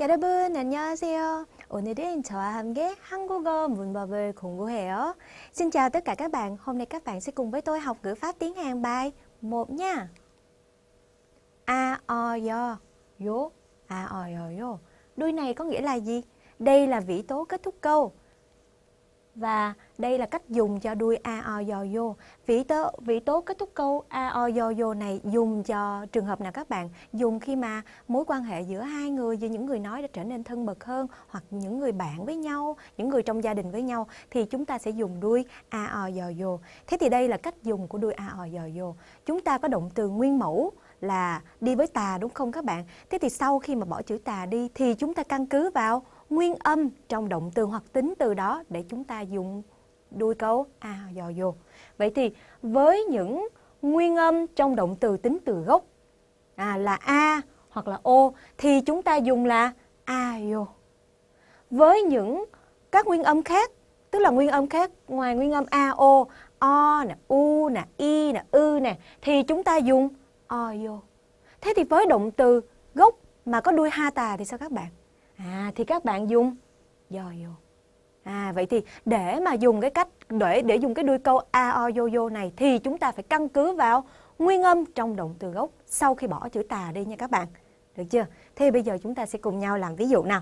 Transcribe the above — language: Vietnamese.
여러분 안녕하세요. 오늘은 저와 함께 한국어 문법을 공부해요. Xin chào tất cả các bạn. Hôm nay các bạn sẽ cùng với tôi học ngữ pháp tiếng Hàn bài 1 nha. A o yo yo a o yo yo. Đuôi này có nghĩa là gì? Đây là vĩ tố kết thúc câu. Và đây là cách dùng cho đuôi a o yo yo. Vĩ tố vĩ tố kết thúc câu a o yo yo này dùng cho trường hợp nào các bạn? Dùng khi mà mối quan hệ giữa hai người, giữa những người nói đã trở nên thân mật hơn hoặc những người bạn với nhau, những người trong gia đình với nhau thì chúng ta sẽ dùng đuôi a o yo yo. Thế thì đây là cách dùng của đuôi a o yo yo. Chúng ta có động từ nguyên mẫu là đi với tà đúng không các bạn? Thế thì sau khi mà bỏ chữ tà đi thì chúng ta căn cứ vào nguyên âm trong động từ hoặc tính từ đó để chúng ta dùng đuôi câu a dò vô. Vậy thì với những nguyên âm trong động từ tính từ gốc à, là a hoặc là ô thì chúng ta dùng là a vô. Với những các nguyên âm khác, tức là nguyên âm khác ngoài nguyên âm a o, o nè, u nè, i nè, ư nè thì chúng ta dùng o vô. Thế thì với động từ gốc mà có đuôi ha tà thì sao các bạn? À thì các bạn dùng do vô. À vậy thì để mà dùng cái cách để để dùng cái đuôi câu a, o yo yo này thì chúng ta phải căn cứ vào nguyên âm trong động từ gốc sau khi bỏ chữ tà đi nha các bạn. Được chưa? Thế bây giờ chúng ta sẽ cùng nhau làm ví dụ nào.